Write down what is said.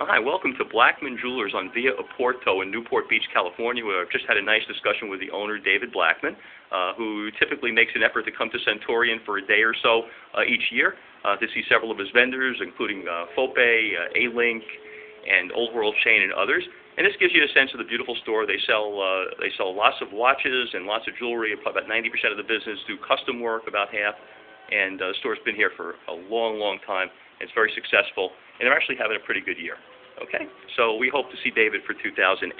Hi, welcome to Blackman Jewelers on Via Oporto in Newport Beach, California, where I've just had a nice discussion with the owner, David Blackman, uh, who typically makes an effort to come to Centurion for a day or so uh, each year uh, to see several of his vendors, including uh, Fope, uh, A-Link, and Old World Chain, and others. And this gives you a sense of the beautiful store. They sell uh, they sell lots of watches and lots of jewelry. About 90% of the business do custom work, about half. And uh, the store's been here for a long, long time. It's very successful, and they're actually having a pretty good year. Okay, so we hope to see David for 2010.